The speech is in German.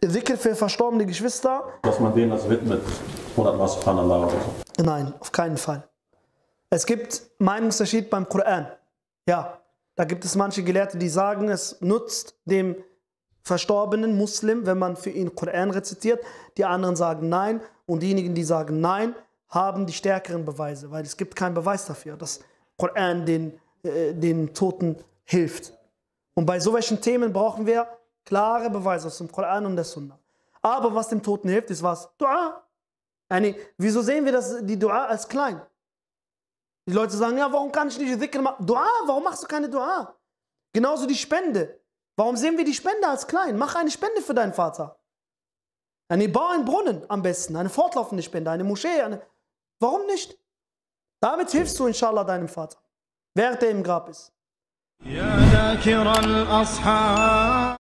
Dhikr für verstorbene Geschwister? Dass man denen das widmet. 100 Mal Subhanallah oder so. Nein, auf keinen Fall. Es gibt Meinungsunterschied beim Koran. Ja, da gibt es manche Gelehrte, die sagen, es nutzt dem verstorbenen Muslim, wenn man für ihn Koran rezitiert. Die anderen sagen nein. Und diejenigen, die sagen nein, haben die stärkeren Beweise, weil es gibt keinen Beweis dafür, dass Koran den, äh, den Toten hilft. Und bei solchen Themen brauchen wir Klare Beweise aus dem Koran und der Sunna. Aber was dem Toten hilft, ist was? Dua. Yani, wieso sehen wir das, die Dua als klein? Die Leute sagen, ja, warum kann ich nicht Dhikr machen? Dua, warum machst du keine Dua? Genauso die Spende. Warum sehen wir die Spende als klein? Mach eine Spende für deinen Vater. Yani, bau einen Brunnen am besten, eine fortlaufende Spende, eine Moschee. Eine warum nicht? Damit hilfst du, inshallah, deinem Vater, während er im Grab ist. Ja,